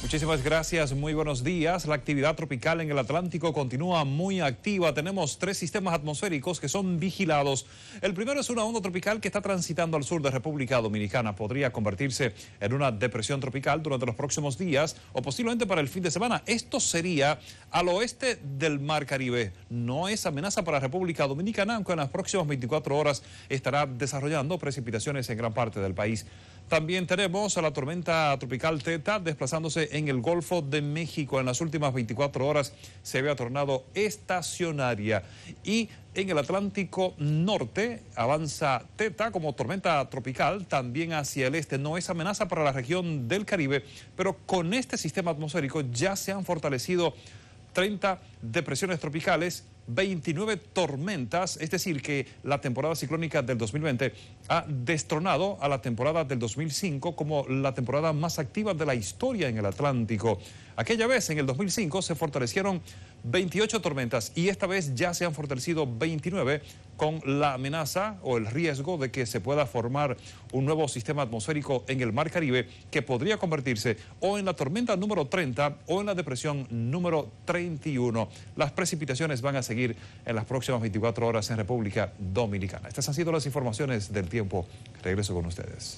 Muchísimas gracias, muy buenos días. La actividad tropical en el Atlántico continúa muy activa. Tenemos tres sistemas atmosféricos que son vigilados. El primero es una onda tropical que está transitando al sur de República Dominicana. Podría convertirse en una depresión tropical durante los próximos días o posiblemente para el fin de semana. Esto sería al oeste del Mar Caribe. No es amenaza para República Dominicana, aunque en las próximas 24 horas estará desarrollando precipitaciones en gran parte del país. También tenemos a la tormenta tropical Teta desplazándose en el Golfo de México. En las últimas 24 horas se había tornado estacionaria. Y en el Atlántico Norte avanza Teta como tormenta tropical, también hacia el este. No es amenaza para la región del Caribe, pero con este sistema atmosférico ya se han fortalecido 30 depresiones tropicales, 29 tormentas, es decir, que la temporada ciclónica del 2020 ha destronado a la temporada del 2005 como la temporada más activa de la historia en el Atlántico. Aquella vez, en el 2005, se fortalecieron 28 tormentas y esta vez ya se han fortalecido 29 con la amenaza o el riesgo de que se pueda formar un nuevo sistema atmosférico en el Mar Caribe que podría convertirse o en la tormenta número 30 o en la depresión número 31. Las precipitaciones van a seguir en las próximas 24 horas en República Dominicana. Estas han sido las informaciones del tiempo. Regreso con ustedes.